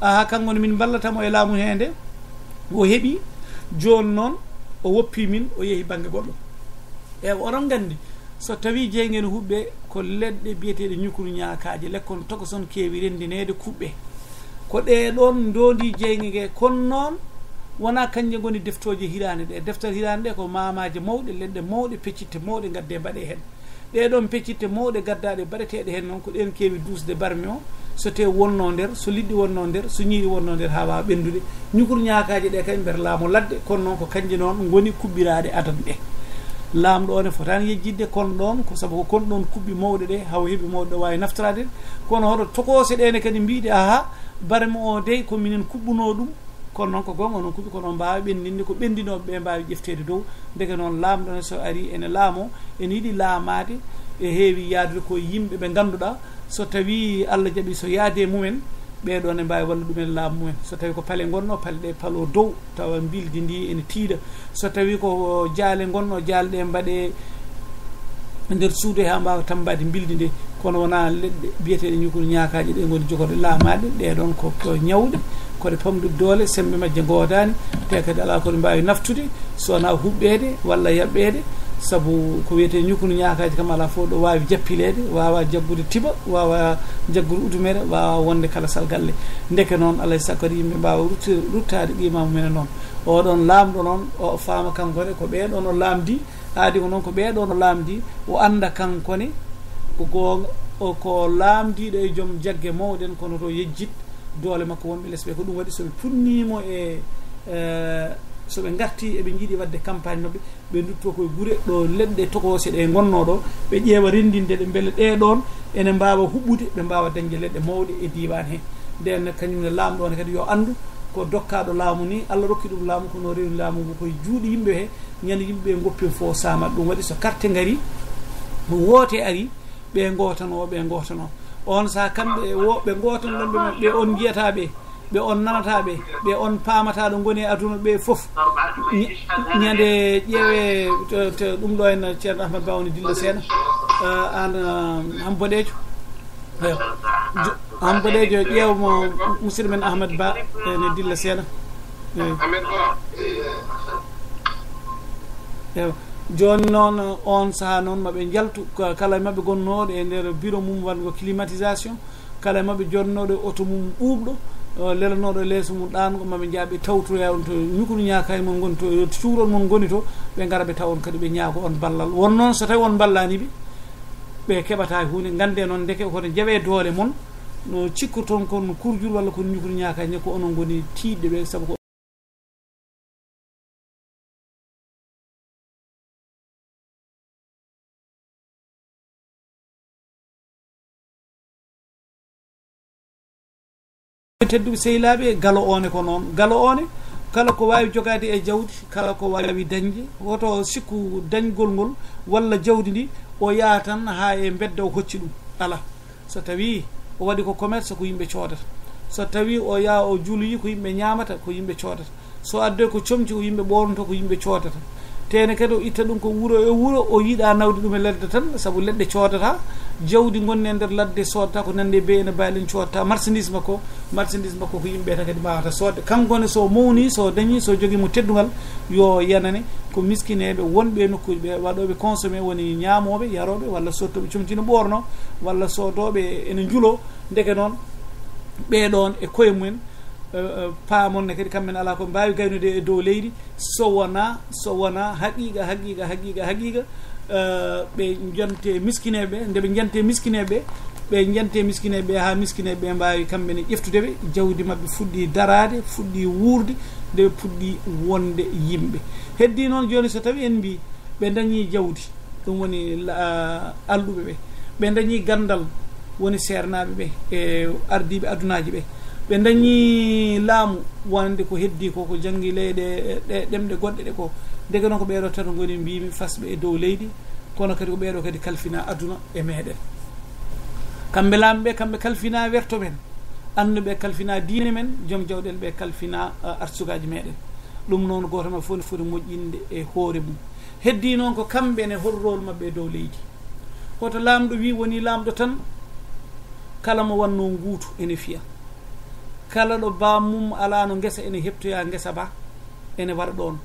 aha kanko min ballatamo e laamu hende o heeɓi joni noon o woppi min o yeehi banggue goɗɗo. E oɗon gandi so tawi jeygen huɓɓe ko leɗɗe biyeteɗe ñukuru ñakaji lekkon tokoson kewi rendinede kuɓɓe. Ko ɗeɗon dondi jeyge nge kono noon wona kanje goni deftoji hirani ɗe. Deftere hirani ɗe ko mamaji mawɗe leɗɗe mawɗe peccitte mawɗe gadde mbaɗe hen ɗeɗon peccitte mawɗe gaddaɗe baɗeteɗe hen noon ko ɗen kewi dusde barmi o. so te wonno nder so liɗɗi wonno nder so ñiiri wonno nder ha wawa ɓendude. Ñukur ñakaji ɗe kañ nder laamu ladde kono noon ko kanji noon goni kuɓɓiraɗe adana ɗe laamɗo ne fotani yejjidde kono ɗon ko saabu ko kon ɗon kuɓɓi mawɗe ɗe haw heeɓi mawɗe ɗo wawi naftorade kono hoɗo tokose ɗene kadi mbiɗe aha barema o dey ko minen kuɓɓuno ɗum. Kono noon ko gonga noon kuɓi kono mbawi ɓendinde ko ɓendinoɓe ɓe mbawi ƴeftede dow. Ndeke noon laamɗo ne so ari ene laamo ene yiiɗi laamade e heewi yaadude koye yimɓe ɓe ganduɗa so tawi allah jaɓi so yaade mumen ɓeɗon ne mbawi walla ɗumen laamu mumen. So tawi ko paale gonno paale ɗe paalo dow tawa bildi ndi ene tiiɗa so tawi ko jaale gonno jaale ɗe mbaɗe nder suudu ha mbawa tambade bildi nde kono wona leɗɗe biyeteɗe ñugono ñakaji ɗe goni jogoɗe laamaɗe ɗeɗon ko ñawɗe koɗe pamɗude doole sembe majje godani te kadi ala koɗe mbawi naftude sowona huɓɓede walla yaɓɓede saabu ko wiyete ñukunu ñakaji kam ala fof ɗo wawi jappilede wawa jaggude tiba wawa jaggude udumere wawa wonde kala salgalle. Ndeke noon alay saago kadi yimɓe mbawa ruttade qimamu mene noon. Oɗon lamɗo noon o faama kankone ko ɓeɗon o laamdi aadi ko noon ko ɓeɗon o laamdi o anda kankone ko goonga ko lamdiɗo e joom jagge mawɗen kono to yejjit doole makko wonɓe less ɓe. Ko ɗum waɗi soɓe punnimo e, e soɓe garti eɓe jiiɗi wadde campagne mabɓe ɓe dutto koye guure ɗo leɗɗe tokose ɗe gonno ɗo ɓe ƴeewa rendinde ɗe beele ɗeɗon ene mbawa huɓɓude ɓe mbawa dañde leɗɗe mawɗe e diwan he. Nden kañumne laamɗone kadi yo andu ko dokkaɗo laamu ni allah rokki ɗum laamu kono rewni laamu ngu koye juuɗe yimɓe he ñande yimɓeɓe goppin fo samat ɗum waɗi so carte gaari woote ari ɓe gotano ɓe gotano on saaha kamɓe woɓe gotanɗonɓe ɓe on jiyataɓe ɓe on nanataɓe ɓe on paamata ɗo goni e aduna ɓe foof ñande ƴeewe ɗum ɗo en ceerno ahmad ba woni dilla seeɗa. Uh, An uh, ham boɗejo eyo ham boɗejo musidɗo men ahmad ba ene dilla seeɗa. Eyo joni noon on saaha noon maɓe jaltu kala maɓe gonnoɗo e nder bureau mum wango climatisation. Kala maɓe jonnoɗo e auto mum ɓuuɓɗo. lelanoɗo e leeso mum ɗango maɓe jaaɓe tawtoya on to ñukunu ñakay mon goni to to cuuron mon goni to ɓe gara ɓe taw on kadi ɓe ñaago on ballal. Won noon so tawi on ballaniɓe ɓe keɓata e hunde gande noon deke kono jawe e doole moon no cikkoton kon kurjur walla kon ñukunu ñaakaye ne ko onon goni tiɗɗe ɓe saabu ko tedduɓe sehilaɓe e galo one ko noon. Galo one kala ko wawi jogade e jawdi kala ko wawi dañde. Woto sikku dañgol ngol walla jawdi ndi o yaha tan ha e bedda o hocci ɗum. Ala. So tawi o waɗi ko commerce ko yimɓe codata so tawi o yaha o juuloyi ko yimɓe ñamata ko yimɓe codata so addoy ko comci ko yimɓe ɓornto ko yimɓe codata tene kadi o itta ɗum ko wuuro e wuuro o yiiɗa nawde ɗum e ladde tan saabu leɗɗe codata jawdi gonne e nder ladde sodata ko nande be ene baalin codata marchandise makko marchandise makko ko yimɓe tan kadi mbawata sodde kankone so mawni so dañi so jogui mo teddugal yo yanane ko miskineɓe wonɓe nokkuji ɓe waɗoɓe consommé woni ñamoɓe yaroɓe walla sottoɓe comtino ɓorno walla sodoɓe ene juulo ndeke noon ɓeɗon e koye mumen Euh, euh, paamonne kadi kamɓen ala ko mbawi gaynude e dow leydi. So wona so wona haqiqa haqiqa haqiqa haqiqa. Euh, ɓe jante miskineɓe nde ɓe jante miskineɓe ɓe jante miskineɓe ha miskineɓe mbawi kamɓene ƴeftudeɓe. Jawdi mabɓe fuɗɗi darade fuɗɗi wuurde nde ɓe puɗɗi wonde yimɓe. Heddi noon joni so tawi en mbi ɓe dañi jawdi. Ɗum woni alɗuɓe ɓe. Ɓe dañi gandal woni sernaɓe ɓe e ardiɓe adunaji ɓe. ɓe dañi laamu wonde ko heddi ko ko janggi leyɗe ɗe ɗemɗe goɗɗe ɗe ko ndege noon ko ɓeɗo tan goni mbimi fasɓe e dow leydi kono kadi ko ɓeɗo kadi kalfina aduna e meɗen kamɓe laamɓe kamɓe kalfina werto men annduɓe kalfina diine men joom jawɗele ɓe kalfina uh, arsugaji meɗen ɗum noon goto mabɓe fof ne foti moƴƴinde e hoore mum. Heddi noon ko kamɓe ne hol rôle mabɓe e dow leydi. Hoto laamɗo wi woni laamɗo tan kala mo wanno nguutu ene fiya. kala ɗo bamum alano guesa ene heptoya guesa ba ene waɗa ɗon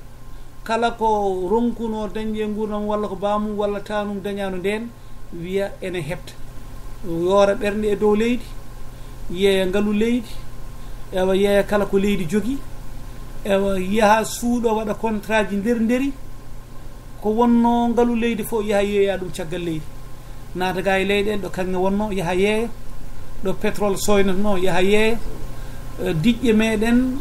kala ko ronkuno dañde gurdam walla ko bamum walla tanum dañano nden wiya ene hepta. Yoora ɓernde e dow leydi yeeya ngalu leydi ewa yeeya kala ko leydi jogui ewa yaaha suuɗo waɗa contrat ji nder nderi ko wonno ngalu leydi fof yaaha yeeya ɗum caggal leydi. Naataga e leyɗele ɗo kanŋe wonno yaaha yeeya ɗo pétrole soynatno yaaha yeeya Eh, diƴƴe meɗen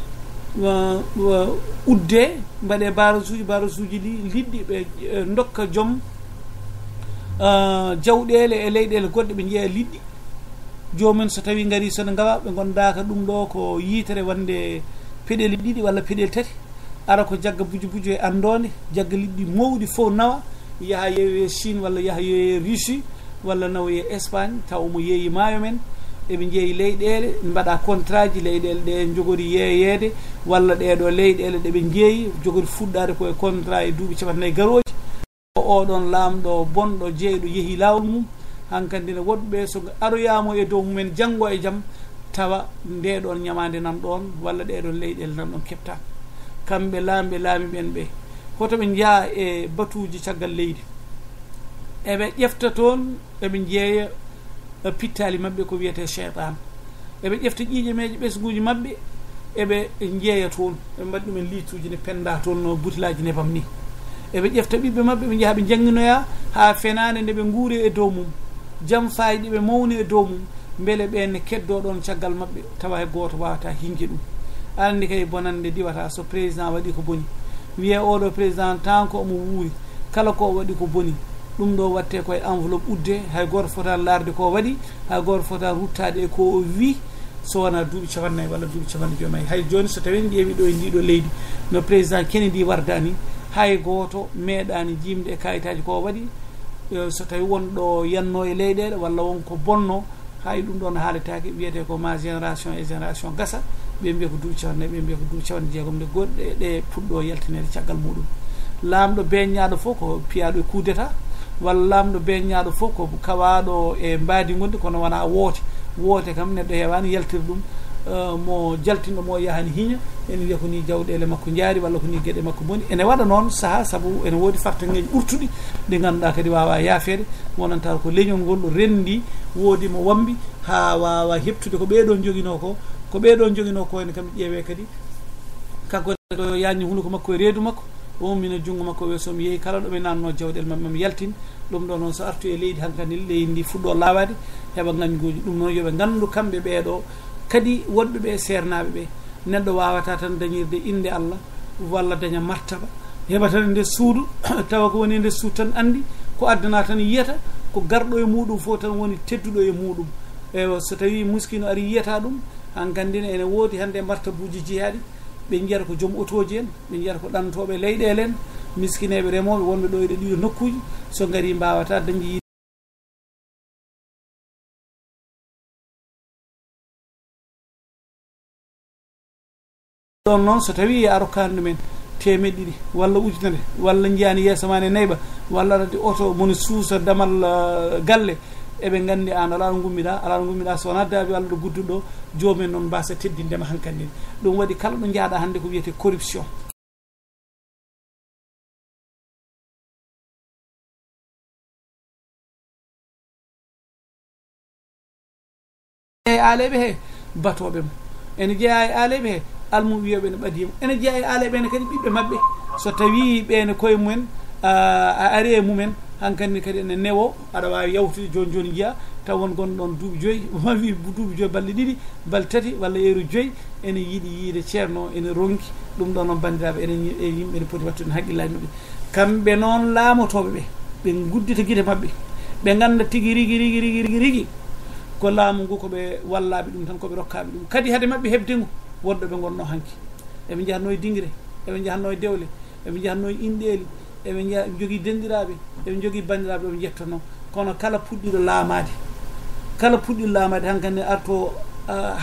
udde mbaɗe barage uji barage uji ɗi liɗɗi ɓe eh, dokka joom eh, jawɗele e leyɗele goɗɗe ɓe jeeya liɗɗi. Jomumen so tawi gari sene gawa ɓe gondaka ɗum ɗo ko yitere wande peɗeli ɗiɗi walla peɗel tati. Ara ko jagga buju buju e andode jagga liɗɗi mawɗi fof nawa. Yaaha yeeyoye chine walla yaaha yeeyoye russie walla nawoye espagne taw mo yeeyi maayo men. eɓe jeeyi leyɗele mbaɗa contrat ji leyɗele ɗe jogori yeeyede walla ɗeɗo leyɗele ɗeɓe jeeyi jogori fuɗɗade koye contrat e duuɓi capatanayi garoji o oɗon laamɗo bonɗo jeeyɗo yeehi lawol mum hankandi ne woɗɓe so aroyamo e dow mumen janggo e jaam tawa ndeɗon ñamade nan ɗon walla ɗeɗon leyɗele nan ɗon keptani kamɓe laamɓe laami ɓen ɓe hoto ɓe jaa e batuji caggal leydi. Eɓe ƴefta toon eɓe jeeya pittali mabɓe ko wiyete cheytan eɓe ƴefta ƴiiƴe meje ɓesguji mabɓe eɓe jeeya toon. Ɓe mbaɗi ɗumen lituji ne penda toon no butilaji nebam ni. Eɓe ƴefta ɓiɓɓe mabɓe ɓe jeeha ɓe jangguinoya ha fenade nde ɓe guuri e dow mum. Jam fayiɗi ɓe mawni e dow mum beele ɓenne keddo ɗon caggal mabɓe tawa e goto wawata hinge ɗum. Arandi kay bonande diwata so président waɗi ko boni. Wiye oɗo président tan ko omo wuuri. Kala ko waɗi ko boni. ɗum ɗo watte koye enveloppe udde. Hay goto fotan larde ko waɗi hay goto fotan ruttade e ko o wi so wona duuɓi capannayyi walla duuɓi capanɗe joomayi. Hay joni so tawi en ƴeewi ɗo e ndiɗo leydi no président kennedy wardani hay goto meeɗani jimde e kayitaji ko waɗi so tawi wonɗo yanno e leyɗele walla wonko bonno hay ɗum ɗon haaletake wiyete ko ma génération e génération gasa ɓe mbiya ko duuɓi capannayyi ɓe mbiya ko duuɓi capanɗe jeegom nde goɗɗe ɗe puɗɗo yaltinede caggal muɗum. Laamɗo beññaɗo fof ko piyaɗo e coup d' état walla lamɗo beññaɗo fof ko kawaɗo e mbaadi gondi kono wona woote. Woote kam neɗɗo hewani yaltir ɗum euh, mo jaltinɗo mo yahani hiña ene wiya ko ni jawɗele makko jaari walla ko ni gueɗe makko boni. Ene waɗa noon saaha saabu ene woodi fartangeji ɓurtuɗi ɗi ganduɗa kadi wawa yaafede wonanta ko leñol ngol ɗo rendi woodi mo wambi ha wawa heptude ko ɓeɗon joguino ko ko ɓeɗon joguino ko ene kam ƴeewe kadi. Kanko ɗo yañi hunde ko makko e reedu makko. o mina junngo makko weso somi yeehi kala ɗoɓe nanno jawɗel maɓɓe mi yaltin. Ɗum ɗo noon so artu e leydi hankkadi leydi ndi fuɗɗo laawade heɓa gañguji ɗum noon yooɓe nganndu kamɓe ɓeeɗo kadi wonɓeɓe seernaɓe ɓe neɗɗo wawata tan dañirde inde allah walla daña martaba. Heɓa tan e nde suudu tawa ko woni e nde suudu tan andi ko addana tan yiyata ko garɗo e muɗum fof tan woni tedduɗo e muɗum. E so tawi muskino ari yiyata ɗum han gandina ene woodi hande martabuji jeyaɗi ɓe jiyata ko joom autoji en ɓe jiyata ko ɗantoɓe leyɗele en miskineɓe remoɓe wonɓe ɗo eɗe ɗiɗo nokkuji. So gari mbawata dañi ɗon noon so tawi a rokkani ɗumen temeɗ ɗiɗi walla ujunere walla jiyani yeeso ma ne nayɓa walla aɗa oto moni suusa damal galle eɓe gandi an alano gummiɗa alano gummiɗa so wona daabi allah ɗo gudduɗo jomumen noon mbasa teddindema hankkandi ɗum waɗi kala ɗo jaaɗa hannde ko wiyete corruption. E aaleɓe he batoɓe mo. Ene jeeya e aaleɓe he almum wiyoɓe ne ɓadiyimo ene jeeya e aaleɓe ne kadi ɓiɓɓe mabɓe so tawi ɓeene koye mumen a ari e mumen hankkandi kadi ene newo aɗa wawi yawtude joni joni jiiya. Taw won gon ɗon duuɓi joyyi ma wi duuɓi joyyi balɗe ɗiɗi balɗe tati walla yeeru joyyi ene yiiɗi yiide ceerno ene ronki. Ɗum ɗon noon bandiraɓe ene e yimɓe ne poti wattude haqqillaji mabɓe kamɓe noon laamotoɓe ɓe ɓe guddita guite mabɓe ɓe ganda tigui rigui rigui rigui rigui rigui ko laamu ngu koɓe wallaɓe ɗum tan koɓe rokkaɓe ɗum. Kadi haade mabɓe hebdingu wonɗo ɓe gonno hanki. Eɓe jahatno e dingre eɓe jahatno e dewle eɓe jahatno e inɗeli eɓe jiya eɓe jogii denndiraaɓe eɓe jogii banndiraaɓe eɓe jettono kono kala puɗɗiɗo laamaade. Kala puɗɗiɗo laamaade han kadi arto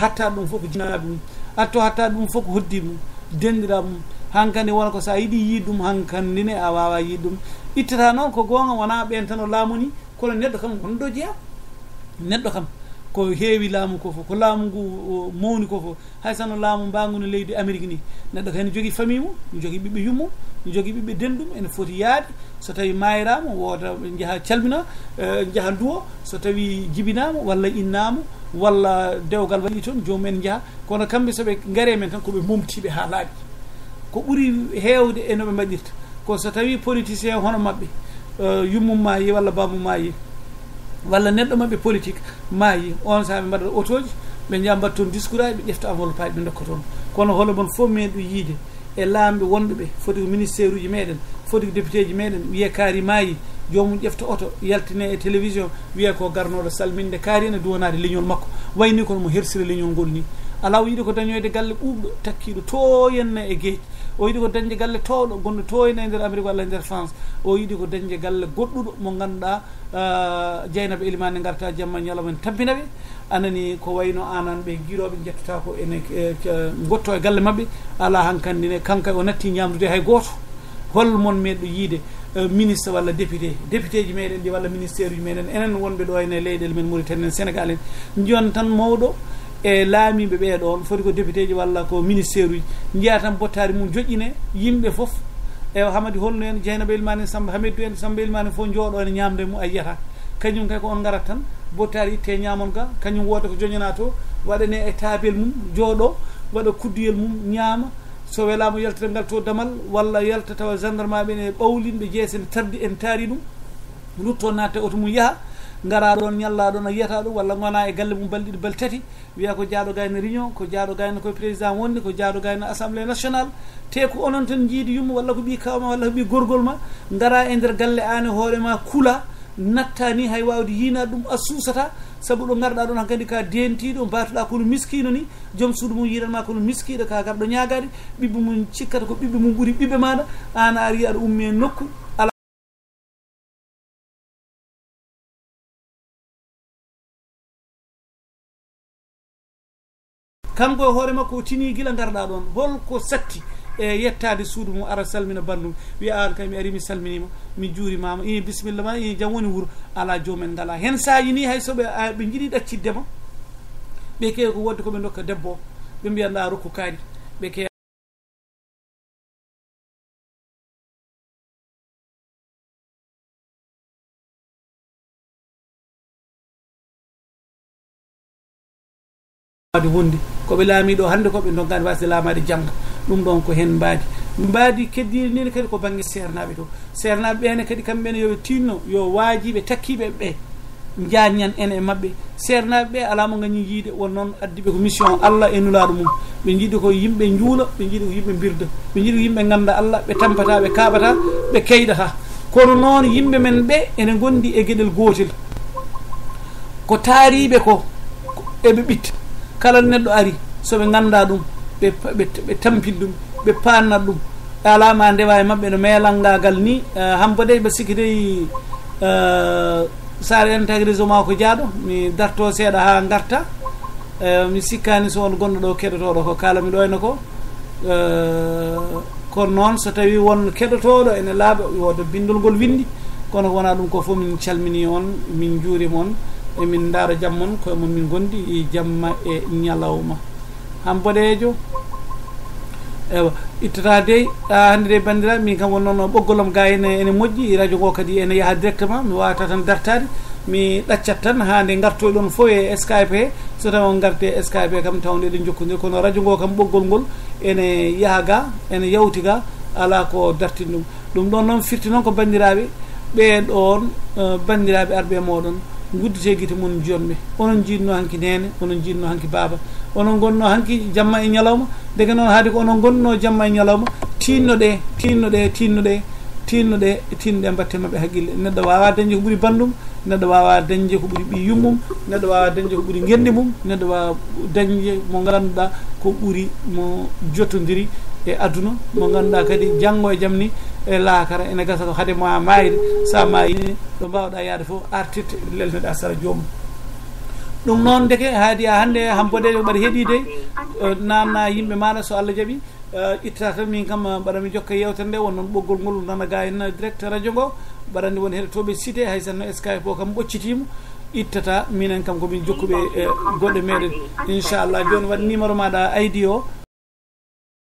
hattaade ɗum fof ko jinaaɓe mum. Arto hattaade ɗum fof ko hoddiiɓe mum denndiraaɓe mum. Hankandi wona ko so a yiɗi yiid ɗum hankandi ne a wawa yiid ɗum. Ittata noon ko goonga wona ɓen tan o laamuni kono neɗɗo kam wonɗo jeeya neɗɗo kam ko heewi laamu ko fof ko laamu ngu mawni ko fof hay sano laamu mbangu no leydi amérique ni. Neɗɗo kadi ne jogii famille mum ne jogii ɓiɓɓe yummum ne jogii ɓiɓɓe denɗum ene foti yaade. So tawi mayirama wooda jaha calmina e, jaha duwo so tawi jibinama walla innama walla dewgal waɗi toon jomumen jaaha kono kamɓe soɓe gaare men tan koɓe momtiɓe ha laaɓi. Ko ɓuuri heewde e noɓe mbaɗirta. Ko so tawi politicien hono maɓɓe e, yummum ma yi walla bamum ma yi walla neɗɗo maɓɓe politique maayi on saaha ɓe mbaɗat auto ji ɓe jeeya mbat toon discours aji ɓe ƴefta enveloppe aji ɓe dokka toon. Kono holo mon fof men ɗum yiide e laamɓe wonɓe ɓe foti ko ministére uji meɗen foti ko député ji meɗen wiye kaari maayi jomum ƴefta oto yaltine e télévision wiye ko garnoɗo salminde kaari ene duwanade leñol makko. Wayni kono mo hersira leñol ngol ni. Ala o yiiɗi ko dañoyde galle ɓuuɓɗo takkiɗo to henna e gueeji o yiɗi ko dañde galle towɗo gonɗo to ene e nder amérique walla e nder france o yiɗi ko dañde galle goɗɗuɗo. Mo ganduɗa dieynaba elimane garta jamma e ñalawma en tampina anani ko wayno anan ɓe guiroɓe jettata ko ene e, gotto e galle mabɓe ala hankkandine kanka o natti ñamdude hay goto holmon meɗɗo yiide e, ministre walla député. Député ji meɗen ɗi walla ministére uji meɗen enen wonɓe ɗo ene leyɗele men mauritanie en sénégal en. Jon tan mawɗo e laamiɓe ɓeeɗon foti ko député ji walla ko ministére uji jiiya tan bottari mum joƴƴine yimɓe foof e hamadi holno en dieynaba ilmani samba hameddu en samba ilmani fof jooɗo ene ñamde mum a yiyata kañum kay ko on garat tan bottari itte ñamon ga kañum wooda ko joñana to waɗane e taabel mum jooɗo waɗa kudduyel mum ñaama so welama yaltata ngal to damal walla yalta tawa gendarme ɓe ne ɓawlinɓe jeese ne tardi en taari ɗum lutto natte oto mum yaaha gara ɗon ñalla ɗon a yiyata ɗum walla gona e galle mum balɗiɗi bal tati wiya ko jaaɗo gayno réunion ko jaaɗo gayno koye président wonni ko jaaɗo gayno assemblé national te ko onon tan jiidi yumma walla ko ɓi kawma walla ko ɓi gorgol ma gara e nder galle an e hoorema kula natta ni hay wawde yiinade ɗum a suusata. Saabu ɗo garɗa ɗon hankkadi ka dentiɗo mbatuɗa kono miskino ni. Joom suudu mum yiranma kono miskiɗo ka garɗo ñagade ɓiɓɓe mum cikkata ko ɓiɓɓe mum ɓuuri ɓiɓɓe maɗa an a ari aɗa ummi e nokku. kanko e hoore makko o tini gila garɗa ɗon holko satti e yettade suudu mum ara salmina bandum wiya an kay mi ari mi salminima mi juurimama ini bisimilla ma ini jam woni wuuro ala joomen ngala hen saji ni hay soɓe ɓe jiiɗi ɗacciddema ɓe kewi ko wodde koɓe dokka debbo o. Ɓe mbiyanɗa rokku kaari ɓe ke wade wonde koɓe laamiɗo hande koɓe doggani wasde laamade jangga ɗum ɗon ko hen mbaadi mbaadi keddini nini kadi ko banggue sernaɓe to sernaɓe ɓene kadi kamɓene yoɓe tinno yo waajiɓe takkiɓe ɓe jañan en e mabɓe sernaɓe ɓe alamo gañi yiide won noon addiɓe ko mission allah e nulaɗo mum. Ɓe jiiɗi ko yimɓe juula ɓe jiiɗi ko yimɓe birda ɓe jiiɗi ko yimɓe ganda allah ɓe tampata ɓe kaɓata ɓe keyɗata kono noon yimɓe men ɓe ene gondi e gueɗel gotel. Ko taariɓe ko eɓe ɓitta kala neɗɗo ari soɓe ganda ɗum ɓe ɓe tampin ɗum ɓe pannat ɗum. Alama ndewa e mabɓe no meelangagal ni hambo de ɓe sikki dey sare intégrisé ma ko jaaɗo mi darto seeɗa ha garta e, mi sikkani so won gonɗo ɗo keɗotoɗo ko kalami ɗo henna ko. E, kono noon so tawi won keɗotoɗo ene laaɓa woto bindol ngol windi kono wona ɗum ko fof min calmini on min juurima on. emin daara jam moon koye moon min gondi e jamma e ñalawma. Han boɗejo ewa ittata dey hande de bandiraɓe min kam wonnoon ɓoggolom ga ene ene moƴƴi radio ngo kadi ene yaaha directement mi wawata tan dartade mi ɗaccat tan ha nde gartoy ɗon fo e skype he so tawi on garti e skype he kam tawde eɗen jokkodir kono radio ngo kam ɓoggol ngol ene yaaha ga ene yawti ga ala ko dartin ɗum ɗum ɗon noon firti noon ko bandiraɓe ɓeɗon bandiraɓe arɓe e moɗon guddite guite mon jonɓe onon jinno hanki nene onon jinno hanki baaba. Onon gonno hanki jamma e ñalawma. Deke noon haade ko onon gonno jamma e ñalawma tinno ɗe tinno ɗe tinno ɗe tinno ɗe tinno ɗe mbatte mabɓe haqqille neɗɗo wawa dañde ko ɓuuri bandum neɗɗo wawa dañde ko ɓuuri ɓi yummum neɗɗo wawa dañde ko ɓuuri gendi mum neɗɗo wawa dañde mo ganduɗa ko ɓuuri mo jottodiri e aduna. Mo ganduɗa kadi janggo e jaam ni e laakara ene gasa ko haade ma mayde sa mayini ɗo mbawɗa yaade fof artirte lelneɗa sara joomum. Ɗum noon deke haadi a hannde han boɗeɗe mbaɗa heeɗide namna yimɓe maɗa so allah jaaɓi e, ittata tan min kam mbaɗa mi jokka yewtere nde won noon ɓoggol ngol nana ga en direct radio ngo. Mbaɗandi won heɗotoɓe cité hay sanno skype o kam ɓoccitima ittata minen kam komin jokkuɓe e, goɗɗe meɗen. Inchallah joni waɗi numéro maɗa aydi o.